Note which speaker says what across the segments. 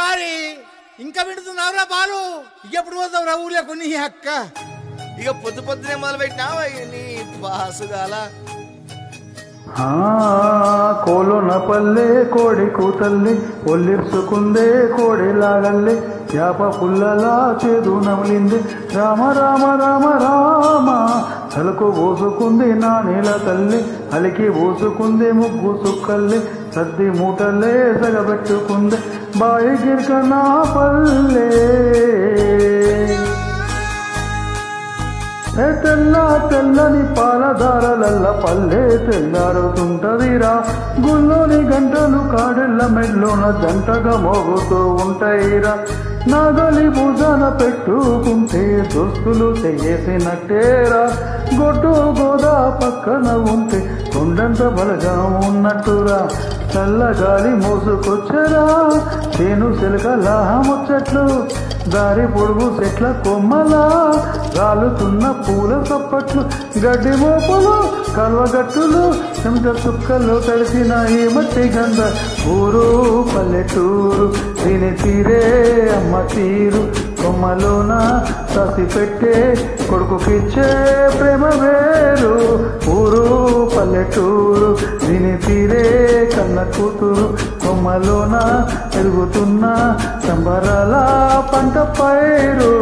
Speaker 1: వారి ఇంకా వింటున్నావురా బాలు? ఎప్పుడు పోతావురా ఊళ్ళో కొన్ని అక్క?
Speaker 2: ఇక పొద్దు పొద్దునే మొదలు పెట్టినావా నీ బాసుగాల
Speaker 3: ఆ కోలోన పల్లె కోడి కూతల్లి ఒల్లిర్చుకుందే కోడి లాగల్లి యాప పుల్లలా చేదు నమిలింది. రామ రామ రామ రామ తలకు పోసుకుంది నా నీల తల్లి అలికి పోసుకుంది ముగ్గు సుక్కల్లి సద్ది మూటలే సగబెట్టుకుంది బాయి గిరిక పల్లె ఏ తెల్ల తెల్లని పాలదారలల్ల పల్లె తెల్లారుతుంటదిరా గుల్లోని గంటలు కాడెళ్ళ మెల్లోన జంటగా మోగుతూ ఉంటాయిరా నాగలి భుజాన పెట్టుకుంటే దోస్తులు చేసినట్టేరా గొడ్డు గోదా పక్కన ఉంటే కొండంత బలగా ఉన్నట్టురా చల్లగాలి మోసుకొచ్చరా చేను సెలకలా ముచ్చట్లు దారి పొడుగు చెట్ల కొమ్మలా. రాలుతున్న పూల చప్పట్లు. గడ్డి మోపులు కల్వగట్టులు చెమట చుక్కలు తడిసిన ఈ మట్టి గంధ. ఊరు పల్లెటూరు దీని తీరే అమ్మ తీరు. కొమ్మలోన తసి పెట్టే కొడుకుకిచ్చే ప్రేమ వేరు. ఊరు పల్లెటూరు దీని తీరే కన్న కూతురు. కొమ్మలోన పెరుగుతున్న సంబరాల పంట పైరు.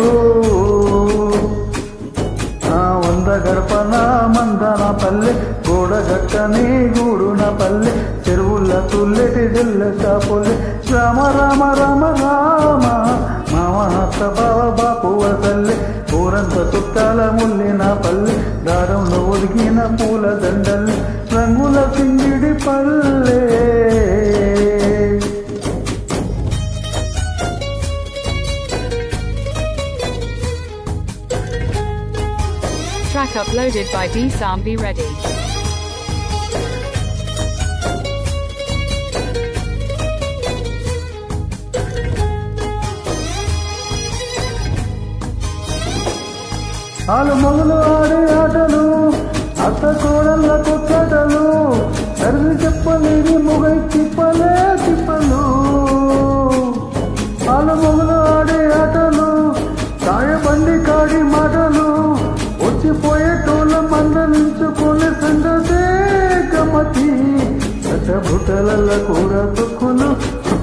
Speaker 3: ఆ వంద గడపన మందన పల్లె గోడ గట్టని గూడున పల్లె చెరువుల తుల్లెటి జిల్ల చాపులే రామ రామ రామ రామ మామ అత్త బావ బాపు వసల్లె ఊరంత చుట్టాల ముల్లిన పల్లె దారంలో ఒదిగిన పూల దండల్లి రంగుల సింగిడి పల్లె
Speaker 4: Track uploaded by D Sambi Ready.
Speaker 3: ఆలు మొదలు ఆడే ఆటలు అత్త కోడళ్ళ కొట్లాటలు సరిది చెప్పలేని మొగై తిప్పలే తిప్పలు. ఆలు మొదలు ఆడే ఆటలు సాయబండి కాడి మాటలు వచ్చిపోయేటోళ్ళ మందలించుకునే సంగతే గమతి. బుట్టలల్ల కూర తొక్కులు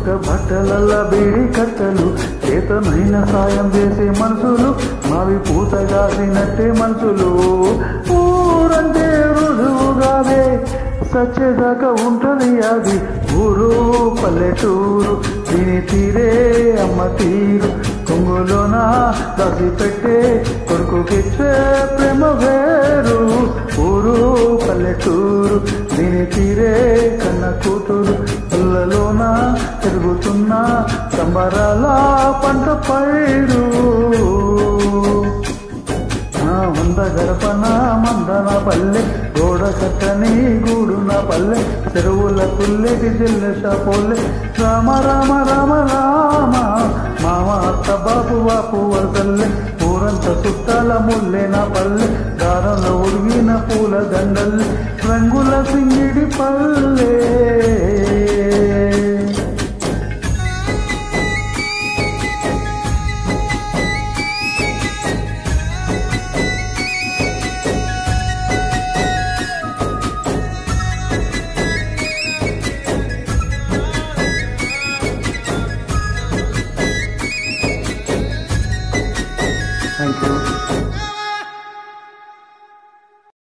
Speaker 3: చుట్ట బట్టలల్ల బీడి కట్టలు చేతనైన సాయం చేసే మనుషులు మావి పూత కాసినట్టే మనుషులు. ఊరంటే రుజువుగానే సచ్చేదాకా ఉంటది అది ఊరు పల్లెటూరు. దీని తీరే అమ్మ తీరు కొంగులోన దాసి పెట్టే కొడుకుకిచ్చే ప్రేమ వేరు. ఊరు పల్లెటూరు దీని తీరే కన్న కూతురు పుల్లలోన తిరుగుతున్న సంబరాల పంట పైరు. ఆ వంద గడపన మందన పల్లె గోడ కట్టని గూడున పల్లె చెరువుల పుల్లెటి జిల్లెస షాపోలే రామ రామ రామ రామ మామ అత్త బాపు బాపు వసల్లె ఊరంత చుట్టాల ముల్లెన పల్లె దారంలో ఉడిగిన పూల దండల్లె. రంగుల సింగిడి పల్లె.